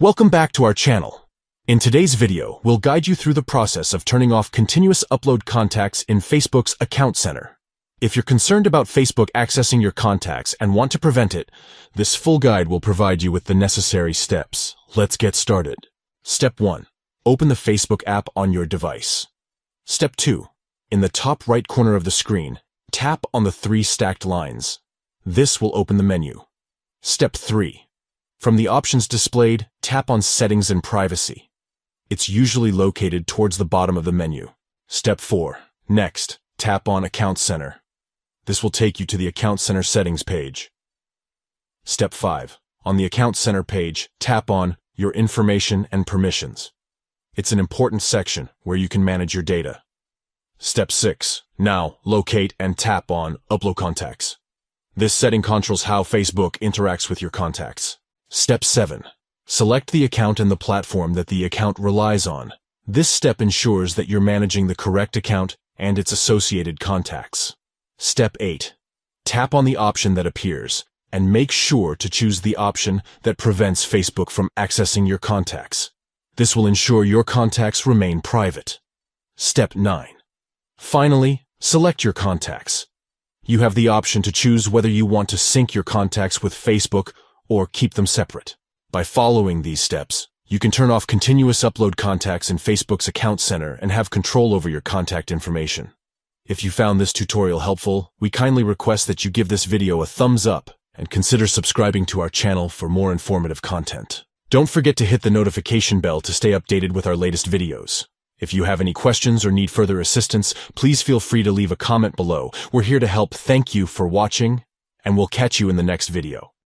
Welcome back to our channel. In today's video, we'll guide you through the process of turning off continuous upload contacts in Facebook's Account Center. If you're concerned about Facebook accessing your contacts and want to prevent it, this full guide will provide you with the necessary steps. Let's get started. Step 1. Open the Facebook app on your device. Step 2. In the top right corner of the screen, tap on the three stacked lines. This will open the menu. Step 3. From the options displayed, tap on Settings and Privacy. It's usually located towards the bottom of the menu. Step 4. Next, tap on Account Center. This will take you to the Account Center settings page. Step 5. On the Account Center page, tap on Your Information and Permissions. It's an important section where you can manage your data. Step 6. Now, locate and tap on Upload Contacts. This setting controls how Facebook interacts with your contacts. Step 7. Select the account and the platform that the account relies on. This step ensures that you're managing the correct account and its associated contacts. Step 8. Tap on the option that appears and make sure to choose the option that prevents Facebook from accessing your contacts. This will ensure your contacts remain private. Step 9. Finally, select your contacts. You have the option to choose whether you want to sync your contacts with Facebook or keep them separate. By following these steps, you can turn off continuous upload contacts in Facebook's Account Center and have control over your contact information. If you found this tutorial helpful, we kindly request that you give this video a thumbs up and consider subscribing to our channel for more informative content. Don't forget to hit the notification bell to stay updated with our latest videos. If you have any questions or need further assistance, please feel free to leave a comment below. We're here to help. Thank you for watching, and we'll catch you in the next video.